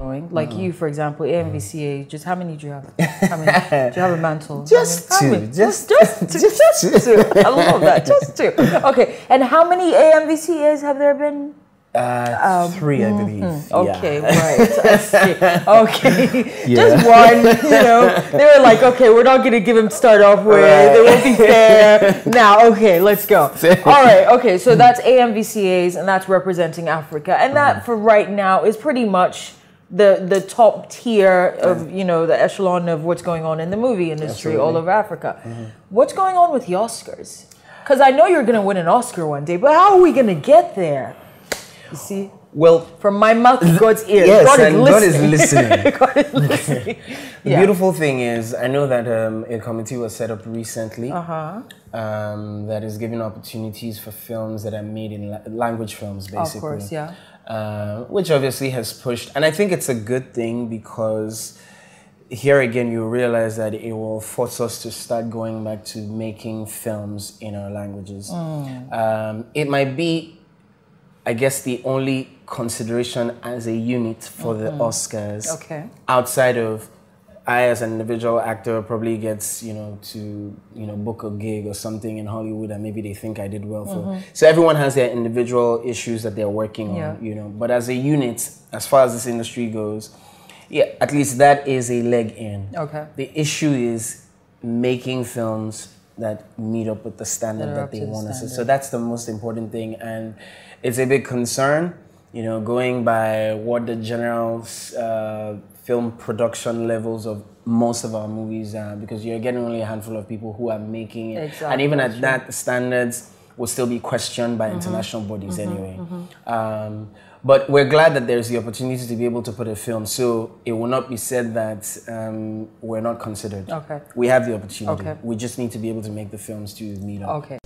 going? Like Mm-hmm. you, for example, AMVCA. Just how many do you have? How many? do you have a mantle? Just How two. many? Just- just two. just Just two. I love that. Just two. Okay. And how many AMVCAs have there been? Uh, three, I believe. Um, Okay, Yeah. right. I see. Okay, Yeah. just one. You know, they were like, okay, we're not going to give him start off with. It won't be fair. now, okay, let's go. All right. Okay, so that's AMVCA's, and that's representing Africa, and Mm-hmm. that for right now is pretty much the the top tier of you know the echelon of what's going on in the movie industry all Absolutely. over Africa. Mm-hmm. What's going on with the Oscars? Because I know you're going to win an Oscar one day, but how are we going to get there? You see. Well, From my mouth to God's ears. yes, God and God is listening. listening. God is listening. The Yeah. beautiful thing is, I know that um, a committee was set up recently Uh-huh. um, that is giving opportunities for films that are made in la- language films, basically. Of course, yeah. Uh, which obviously has pushed, and I think it's a good thing because here again you realize that it will force us to start going back to making films in our languages. Mm. Um, it might be I guess the only consideration as a unit for the Oscars Mm-hmm. Okay. outside of I as an individual actor probably gets, you know, to, you know, book a gig or something in Hollywood and maybe they think I did well for. So everyone has their individual issues that they're working Mm-hmm. Yeah. on, you know. But as a unit, as far as this industry goes, yeah, at least that is a leg in. Okay. The issue is making films that meet up with the standard That that, they want us to. So that's the most important thing, and it's a big concern. You know, going by what the general uh, film production levels of most of our movies are, because you're getting only a handful of people who are making it, and even at that, the standards will still be questioned Mm-hmm. by international bodies anyway. Um, but we're glad that there's the opportunity to be able to put a film, so it will not be said that um, we're not considered. Okay. We have the opportunity. Okay. We just need to be able to make the films to meet up. Okay.